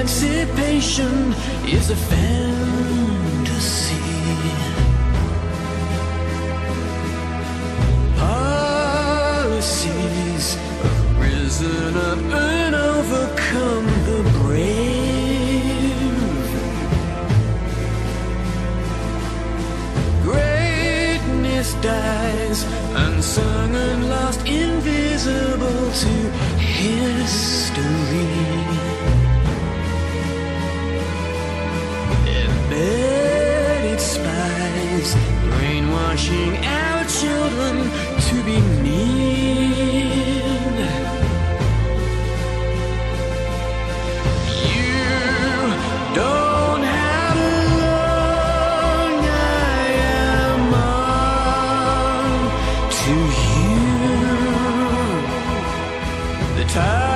emancipation is a fantasy. Policies have risen up and overcome the brave. Greatness dies, unsung and lost, invisible to history. washing our children to be mean. You don't have long I am on to you. The time.